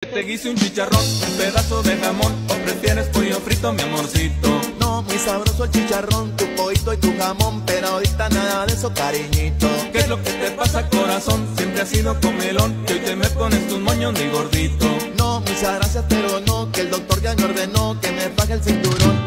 Te guise un chicharrón, un pedazo de jamón O prefieres pollo frito, mi amorcito. No, muy sabroso el chicharrón, tu pollito y tu jamón Pero ahorita nada de eso, cariñito. ¿Qué es lo que te pasa, corazón? Siempre has sido comelón Que hoy te me pones tus moños, mi gordito. No, muchas gracias, pero no Que el doctor ya me ordenó que me baje el cinturón.